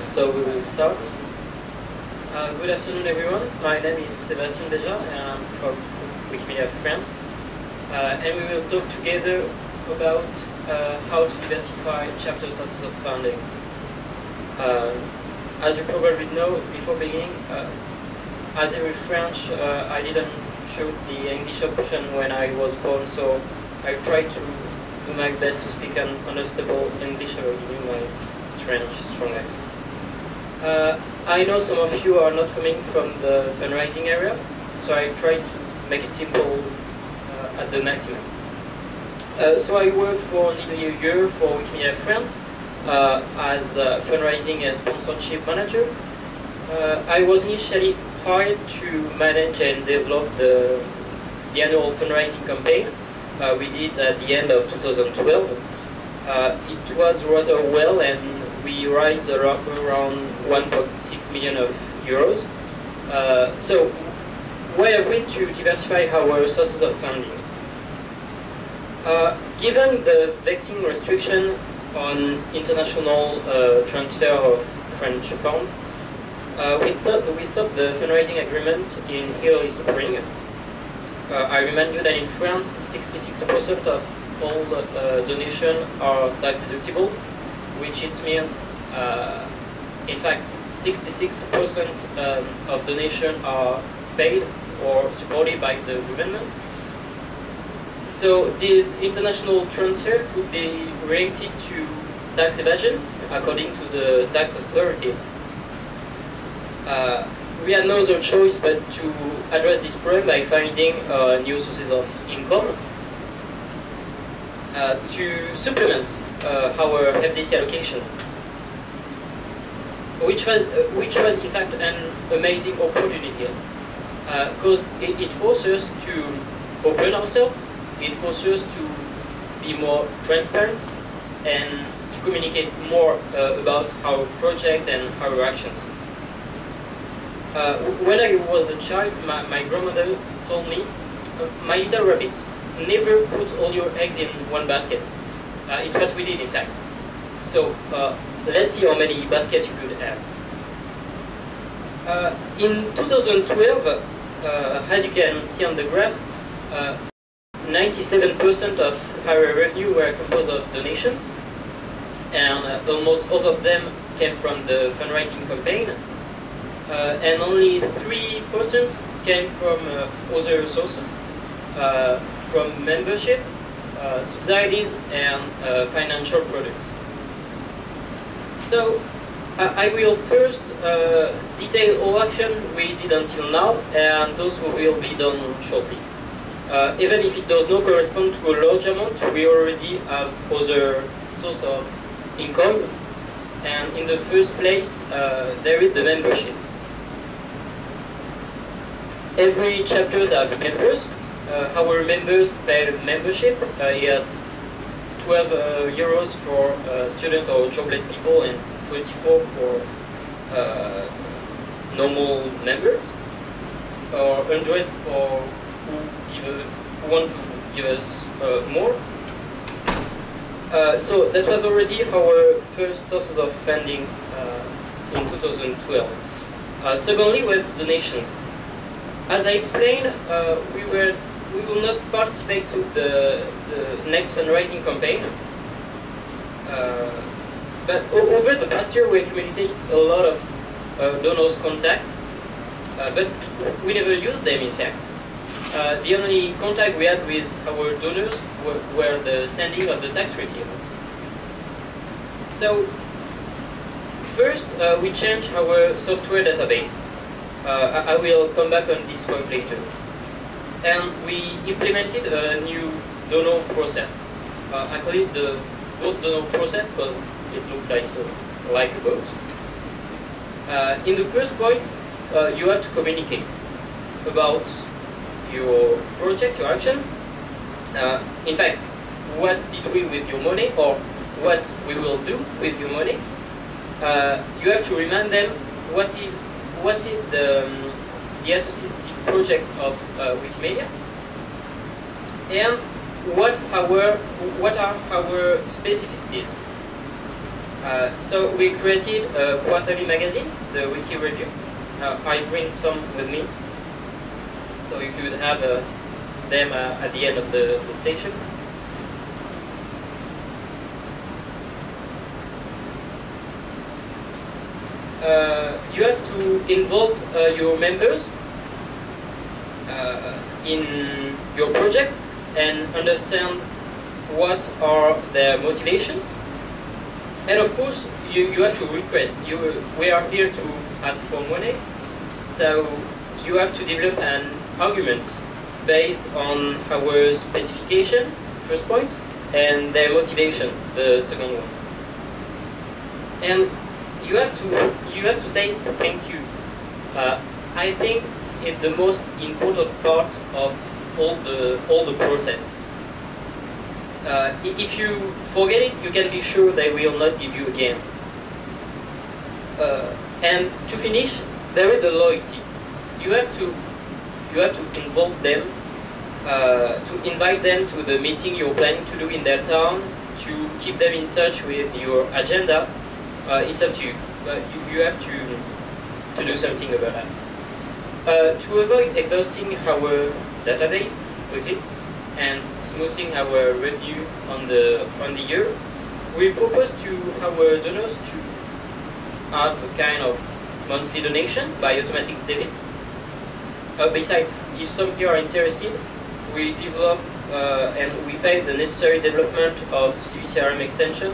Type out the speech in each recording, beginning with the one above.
So we will start. Uh, good afternoon, everyone. My name is Sébastien Baijard, and I'm from Wikimedia France. Uh, and we will talk together about uh, how to diversify chapter sources of funding. Uh, as you probably know, before beginning, uh, as every French, I didn't shoot the English option when I was born, so I tried to do my best to speak an understandable English while giving my strange, strong accent. Uh, I know some of you are not coming from the fundraising area, so I try to make it simple uh, at the maximum. Uh, so I worked for nearly a year for Wikimedia France uh, as a fundraising and sponsorship manager. Uh, I was initially hired to manage and develop the, the annual fundraising campaign uh, we did at the end of 2012. Uh, it was rather well and we raised around 1.6 million of euros. Uh, so why are we to diversify our sources of funding? Uh, given the vexing restriction on international uh, transfer of French funds, uh, we, we stopped the fundraising agreement in early spring. Uh, I remind you that in France, 66% of all uh, donations are tax deductible, which it means, uh, in fact, 66% um, of donations are paid or supported by the government. So this international transfer could be related to tax evasion according to the tax authorities. Uh, we had no other choice but to address this problem by finding uh, new sources of income uh, to supplement our FDC allocation, which was, uh, which was in fact an amazing opportunity because uh, it, it forces us to open ourselves, it forces us to be more transparent and to communicate more uh, about our project and our actions. Uh, when I was a child, my, my grandmother told me, uh, my little rabbit, never put all your eggs in one basket. Uh, it's what we did, in fact. So uh, let's see how many baskets you could have. Uh, in 2012, uh, as you can see on the graph, 97% uh, of our revenue were composed of donations, and uh, almost all of them came from the fundraising campaign, and only 3% came from other sources, from membership, subsidies, and financial products. So I will first uh, detail all action we did until now, and those will be done shortly. Uh, even if it does not correspond to a large amount, we already have other source of income. And in the first place, uh, there is the membership. Every chapter has members. Uh, our members pay membership. Uh, it's 12 uh, euros for student or jobless people and 24 for uh, normal members, or 100 for who, give, who want to give us uh, more. Uh, so that was already our first sources of funding uh, in 2012. Uh, secondly, have donations. As I explained, uh, we were we will not participate to the, the next fundraising campaign. Uh, but over the past year, we accumulated a lot of uh, donors' contacts, uh, but we never used them, in fact. Uh, the only contact we had with our donors were, were the sending of the tax receipt. So, first, uh, we changed our software database. Uh, I, I will come back on this point later. And we implemented a new donor process. Uh, I call it the boat donor process because it looked like so, like a boat. Uh, in the first point, uh, you have to communicate about your project, your action. Uh, in fact, what did we with your money or what we will do with your money. Uh, you have to remind them what is, what is the, um, the associative project of uh, Wikimedia and what, our, what are our specificities Uh, so we created a quarterly magazine, the Wiki Review. Uh, I bring some with me, so you could have uh, them uh, at the end of the, the station. Uh, you have to involve uh, your members in your project and understand what are their motivations. And of course, you, you have to request. You, we are here to ask for money, so you have to develop an argument based on our specification, first point, and their motivation, the second one. And you have to you have to say thank you. Uh, I think it's the most important part of all the all the process. Uh, if you forget it, you can be sure they will not give you again. Uh, and to finish, there is the loyalty. You have to you have to involve them, uh, to invite them to the meeting you're planning to do in their town, to keep them in touch with your agenda. Uh, it's up to you, but you, you have to to do something about that. Uh, to avoid exhausting our database quickly and smoothing our review on the on the year, we propose to our donors to have a kind of monthly donation by automatic debit. Uh, besides, if some of you are interested, we develop uh, and we pay the necessary development of CiviCRM extension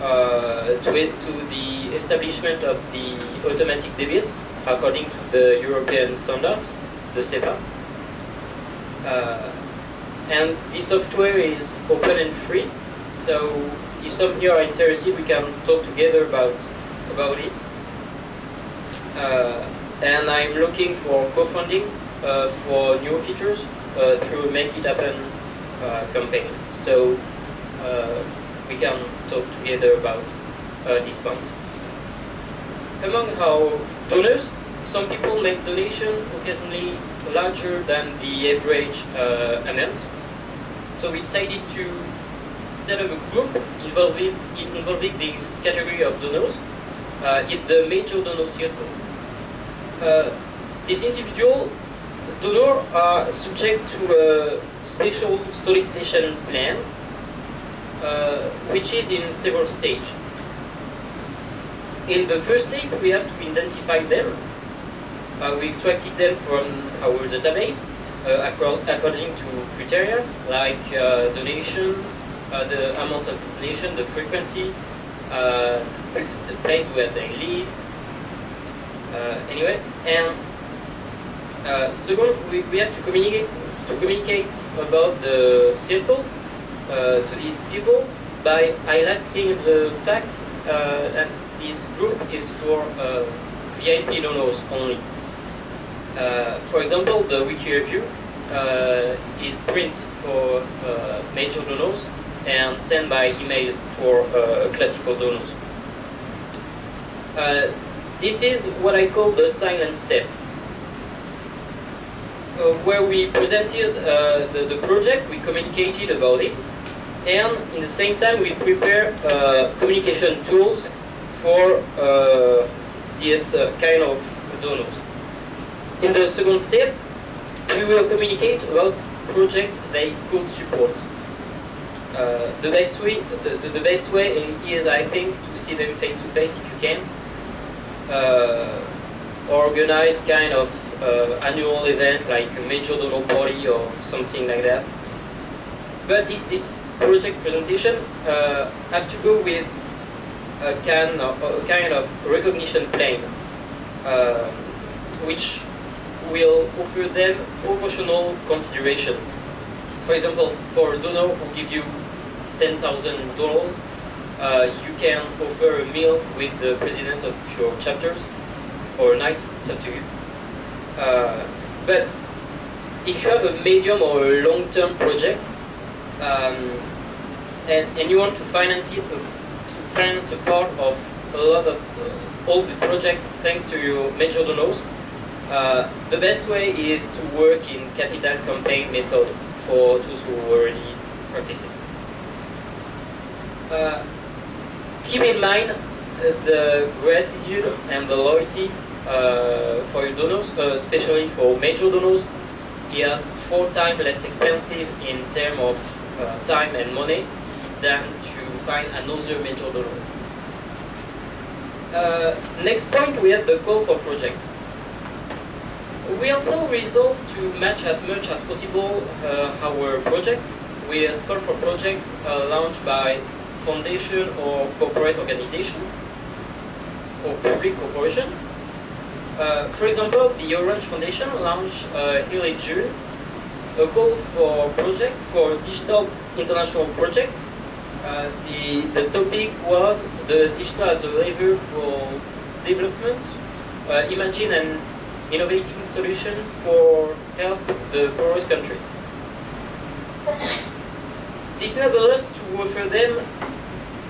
to, it, to the establishment of the automatic debits according to the European standard, the SEPA. Uh, and this software is open and free, so if some of you are interested, we can talk together about about it. Uh, and I'm looking for co-funding uh, for new features uh, through Make It Happen uh, campaign. So uh, we can talk together about uh, this point. Among our donors, some people make donation occasionally larger than the average amount. So we decided to set up a group involving, involving this category of donors uh, in the major donor circle. Uh, this individual donor are subject to a special solicitation plan, uh, which is in several stages. In the first step, we have to identify them. Uh, we extracted them from our database uh, according to criteria like uh, donation, uh, the amount of donation, the frequency, uh, the place where they live. Uh, anyway, and uh, second, we, we have to communicate to communicate about the circle uh, to these people by highlighting the fact uh, that this group is for uh, VIP donors only. for example, the wiki review is print for major donors and sent by email for uh, classical donors. Uh, this is what I call the silent step, uh, where we presented uh, the, the project, we communicated about it, and in the same time we prepare uh, communication tools for uh, this kind of donors. In the second step, we will communicate about project they could support. Uh, the best way the, the, the, best way is I think to see them face to face if you can uh, organize kind of uh, annual event like a major donor party or something like that but this project presentation uh, have to go with a kind of, a kind of recognition plan uh, which will offer them proportional consideration for example, for a donor who give you $10,000, uh, you can offer a meal with the president of your chapters or a night, it's up to you. Uh, but if you have a medium or a long-term project um, and, and you want to finance it, uh, to finance a part of a lot of uh, all the projects thanks to your major donors, uh, the best way is to work in capital campaign method for those who already participate. Uh, keep in mind uh, the gratitude and the loyalty uh, for your donors, especially for major donors. Has four times less expensive in terms of time and money than to find another major donor. Uh, next point, we have the call for projects. We have now resolved to match as much as possible uh, our projects with call for projects uh, launched by foundation or corporate organization or public corporation. Uh, for example, the Orange Foundation launched uh, early June a call for project for digital international project. Uh, the, the topic was the digital as a lever for development. Uh, imagine an innovating solution for help the poorest country. This enables us to offer them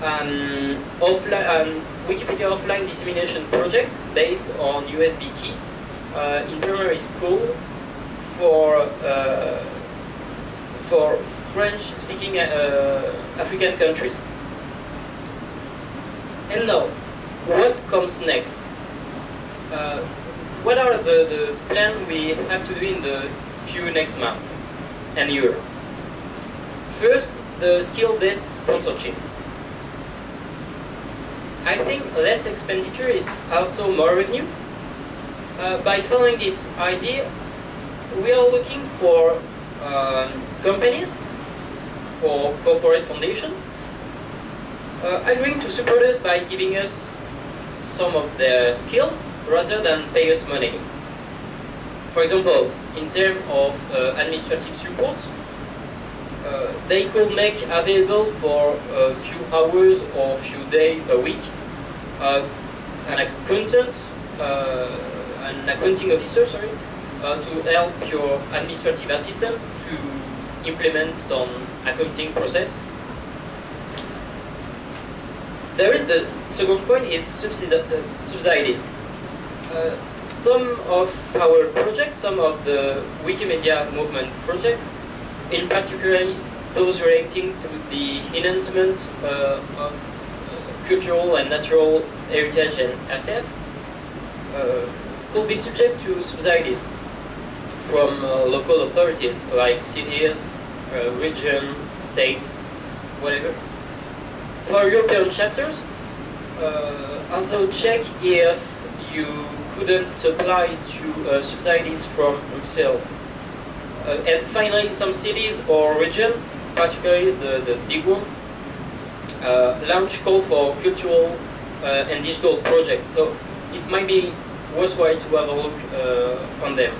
an offline an Wikipedia offline dissemination project based on USB key uh, in primary school for uh, for French-speaking uh, African countries. And now, what comes next? Uh, what are the, the plan we have to do in the few next month and year? First, the skill-based sponsorship. I think less expenditure is also more revenue. Uh, by following this idea, we are looking for um, companies or corporate foundation uh, agreeing to support us by giving us some of their skills rather than pay us money. For example, in terms of uh, administrative support, uh, they could make available for a few hours or few days a week uh, an accountant, uh, an accounting officer, sorry, uh, to help your administrative assistant to implement some accounting process. There is the second point is subsidies. Uh, some of our projects, some of the Wikimedia movement projects, in particular those relating to the enhancement uh, of uh, cultural and natural heritage and assets, uh, could be subject to subsidies from uh, local authorities like cities, uh, region, states, whatever. For European chapters, uh, although check if you couldn't apply to uh, subsidies from Brussels. Uh, and finally, some cities or region, particularly the, the big one, uh, launch call for cultural uh, and digital projects. So it might be worthwhile to have a look on them.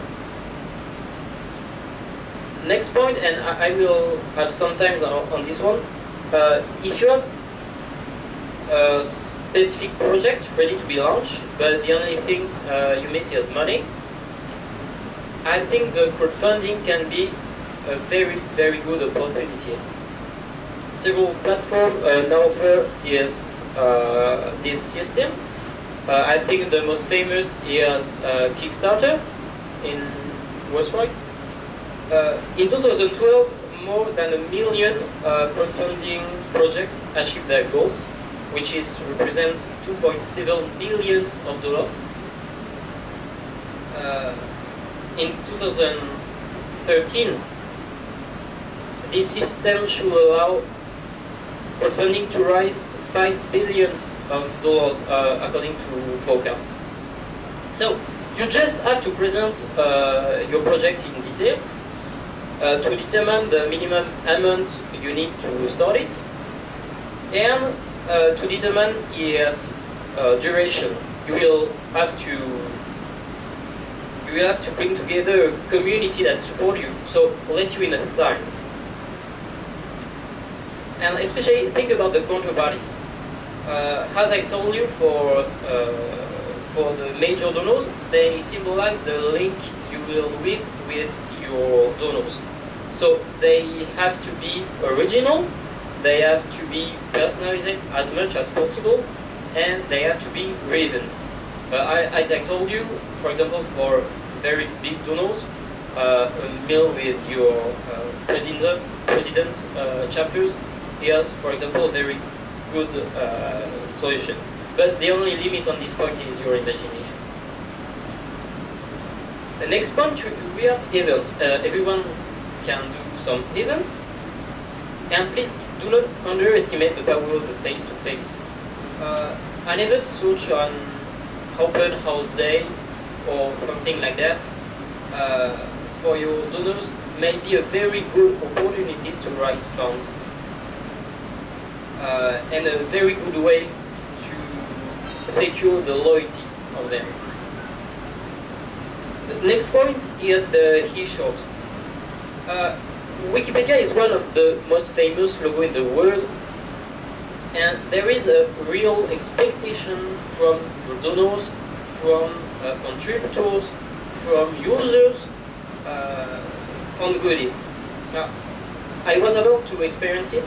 Next point, and I, I will have some time on, on this one. Uh, if you have a specific project ready to be launched, but the only thing uh, you miss is money, I think the crowdfunding can be a very, very good opportunity. Several platforms uh, now offer this, uh, this system. Uh, I think the most famous is uh, Kickstarter in worldwide. Uh, in 2012, more than a million uh, crowdfunding projects achieved their goals, which is represent 2.7 billions of dollars. Uh, in 2013, this system should allow crowdfunding to rise 5 billions of dollars uh, according to forecast. So you just have to present uh, your project in details uh, to determine the minimum amount you need to start it and uh, to determine its uh, duration. You will have to you will have to bring together a community that support you, so let you in at time. And especially think about the counterparties. Uh, as I told you, for uh, for the major donors, they symbolize the link you will with with your donors. So they have to be original, they have to be personalized as much as possible, and they have to be relevant. Uh, I, as I told you, for example, for very big donors, uh, a meal with your uh, president, president uh, chapters is, for example, very good uh, solution. But the only limit on this point is your imagination. The next point, we have events. Uh, everyone can do some events. And please do not underestimate the power of the face-to-face. -face. Uh, an event such an open house day or something like that uh, for your donors may be a very good opportunity to raise funds uh, and a very good way to secure the loyalty of them. The next point is the e-shops. Uh, Wikipedia is one of the most famous logo in the world and there is a real expectation from donors, from uh, contributors, from users uh, on goodies. Now, I was able to experience it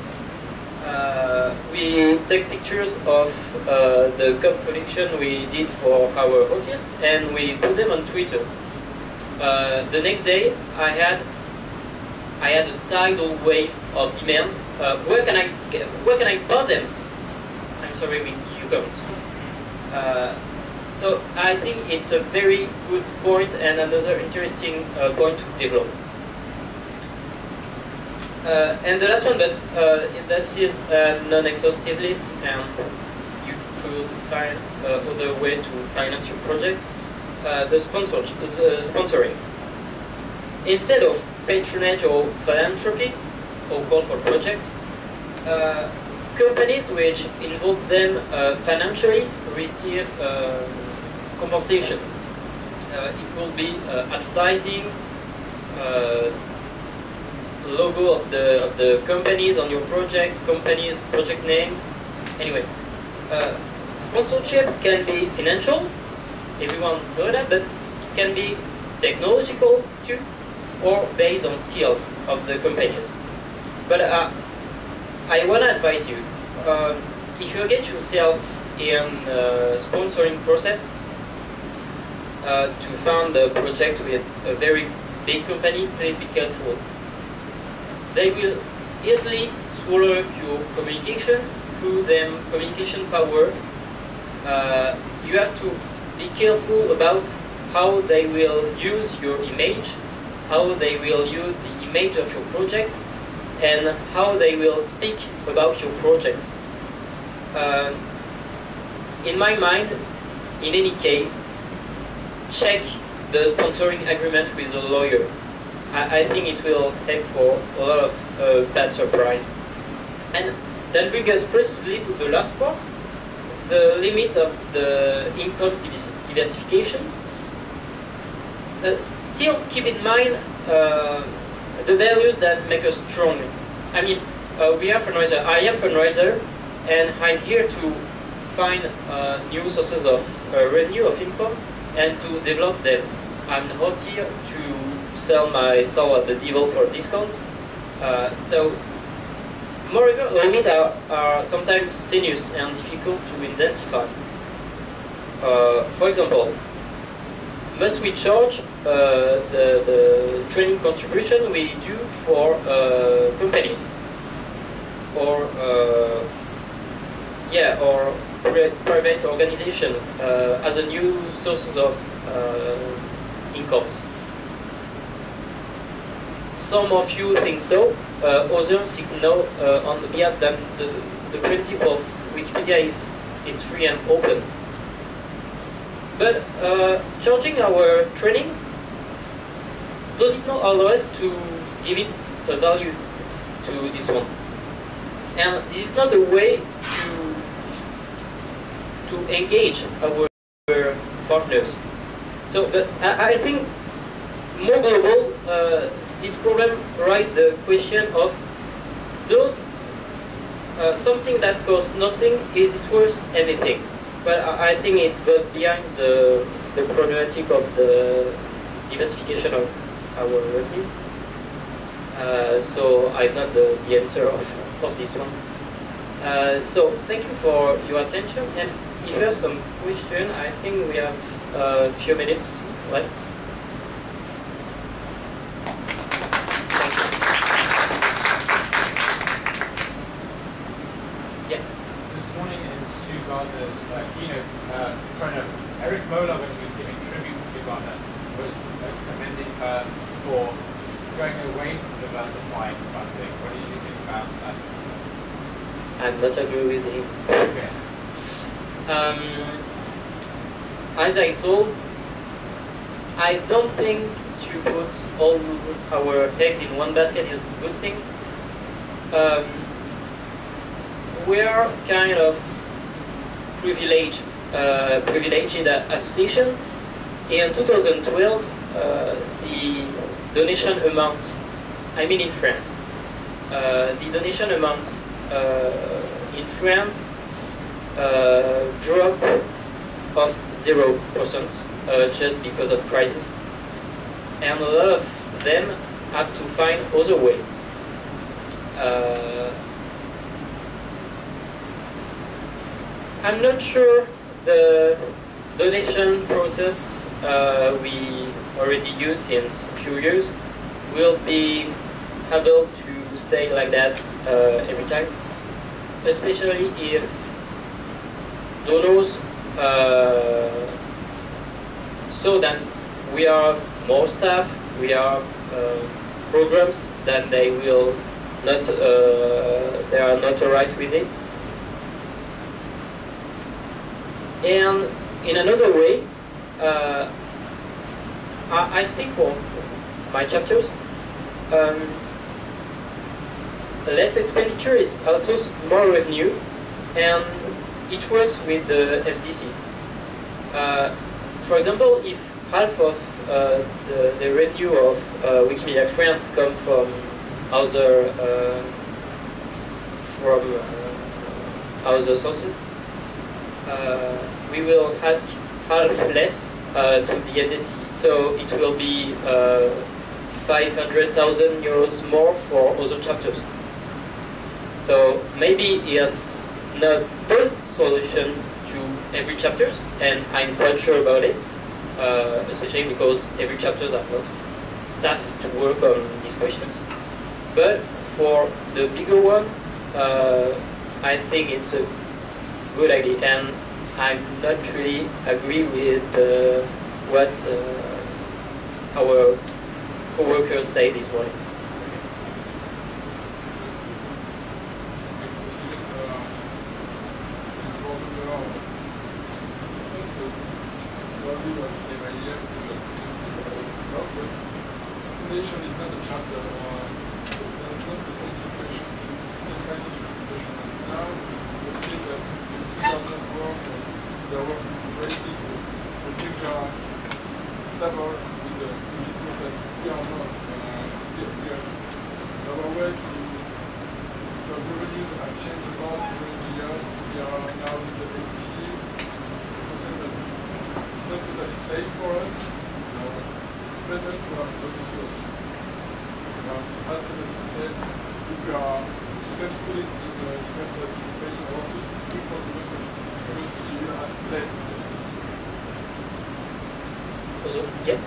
uh, we take pictures of uh, the cup collection we did for our office and we put them on Twitter. The next day, I had I had a tidal wave of demand. Uh, where can I where can I buy them? I'm sorry, we, you can't. Uh, so I think it's a very good point and another interesting uh, point to develop. Uh, and the last one, but uh, that is a non-exhaustive list, and you could find uh, other way to finance your project. The, sponsor the sponsoring. Instead of patronage or philanthropy, or call for projects, uh, companies which involve them uh, financially receive um, compensation. it could be advertising, logo of the, of the companies on your project, companies, project name. Anyway, uh, sponsorship can be financial, everyone know that, but it can be technological too, or based on skills of the companies. But uh, I want to advise you, uh, if you get yourself in a sponsoring process, uh, to fund a project with a very big company, please be careful they will easily swallow your communication through their communication power. Uh, you have to be careful about how they will use your image, how they will use the image of your project, and how they will speak about your project. Uh, in my mind, in any case, check the sponsoring agreement with a lawyer. I, I think it will help for a lot of uh, bad surprise. And that brings us precisely to the last part, the limit of the income diversification. Uh, still keep in mind uh, the values that make us strong. I mean, uh, we are fundraiser. I am fundraiser, and I'm here to find uh, new sources of uh, revenue of income and to develop them. I'm not here to sell my soul at the devil for discount. Uh, so, moreover, limits are, are sometimes tenuous and difficult to identify. Uh, for example, must we charge the, the training contribution we do for uh, companies? Or, uh, yeah, or private organization uh, as a new sources of incomes? some of you think so, uh, others think no. Uh, on behalf that the, the principle of Wikipedia is it's free and open. But uh, charging our training, does it not allow us to give it a value to this one? And this is not a way to to engage our partners. So, but I, I think more global, uh, this problem right the question of does uh, something that costs nothing is it worth anything? But I, think it goes behind the the problematic of the diversification of our revenue. Uh, so I've not the, the answer of, of this one. Uh, so thank you for your attention and if you have some question, I think we have a few minutes left. Sue Gardner's, like, you know, uh, sorry, no, Erik Moeller, when he was giving tribute to Sue Gardner, was uh, commending her for going away from diversifying funding. What do you think about that? I'm not agree with him. Okay. Um, as I told, I don't think to put all our eggs in one basket is a good thing. Um, we're kind of privileged, uh, privileged association. In 2012, uh, the donation amount, I mean in France, uh, the donation amount uh, in France uh, drop of 0% uh, just because of crisis. And a lot of them have to find other way. Uh, I'm not sure the donation process uh, we already use since a few years will be able to stay like that uh, every time, especially if donors uh, so then we have more staff, we have uh, programs, then they will not, uh, they are not alright with it. And in another way, uh, I, I, speak for my chapters. Um, less expenditure is also more revenue, and it works with the FDC. Uh, for example, if half of uh, the, the revenue of uh, Wikimedia France come from other uh, from uh, other sources, we will ask half less to the FDC. So it will be 500,000 euros more for other chapters. So maybe it's not the solution to every chapter, and I'm quite sure about it, uh, especially because every chapter have enough staff to work on these questions. But for the bigger one, uh, I think it's a good idea, and I'm not really agree with uh, what uh, our co-workers say this morning. Foundation is not a chapter or it's not the same situation, same financial situation. And now you see that the students work and they're working greatly. The things are stable with, uh, with this process. We are not. Uh, we, are, our way to, to have revenues have changed a lot during the years. We are now in the AT. It's a process that is not totally safe for us. If we are successful in the defense of participating it's good for the movement because we will ask less Also, yeah.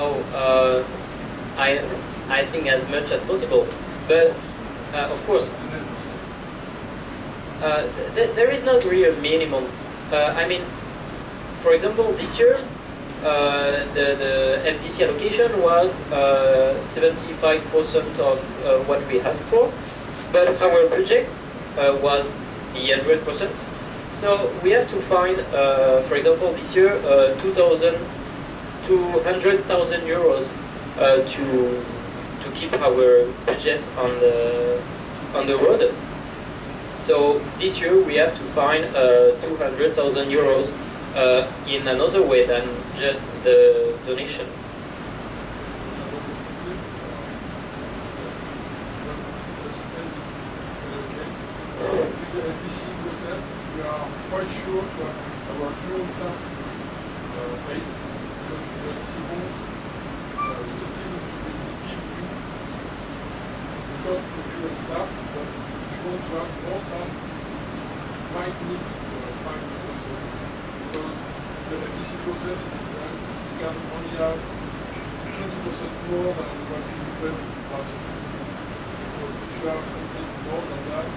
Oh, uh, I, I think as much as possible, but uh, of course, uh, th there is not really a minimum. Uh, I mean, for example, this year, uh, the, the FDC allocation was 75% of what we asked for, but our project was the 100%. So we have to find, uh, for example, this year, uh, 2,000, 200,000 euros uh, to keep our budget on the on the road. So this year we have to find uh, 200,000 euros uh, in another way than just the donation. quite sure our current uh, paid because won't uh, give you the cost for current staff, to have more staff might need uh, find resources because the FDC process designed can only have 20% more than what is requested last year. So if you have something more than that,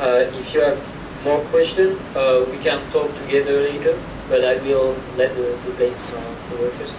Uh, if you have more questions, uh, we can talk together later, but I will let the, the place to the workers.